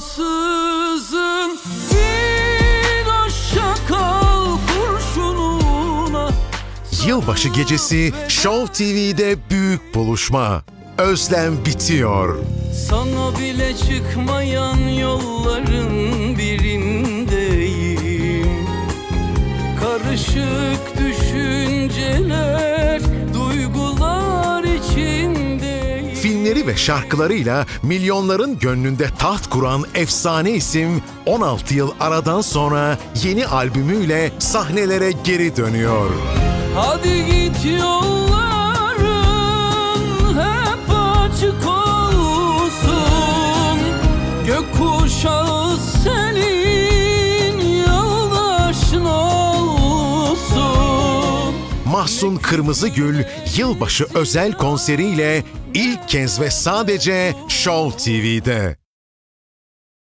Ansızın bir hoşça kal kurşununa Yılbaşı gecesi Show TV'de büyük buluşma. Özlem bitiyor. Sana bile çıkmayan yolların birindeyim Karışık Filmleri ve şarkılarıyla milyonların gönlünde taht kuran efsane isim 16 yıl aradan sonra yeni albümüyle sahnelere geri dönüyor. Hadi git yolların hep açık olsun Gökkuşağı senin Mahsun Kırmızıgül yılbaşı özel konseriyle ilk kez ve sadece Show TV'de.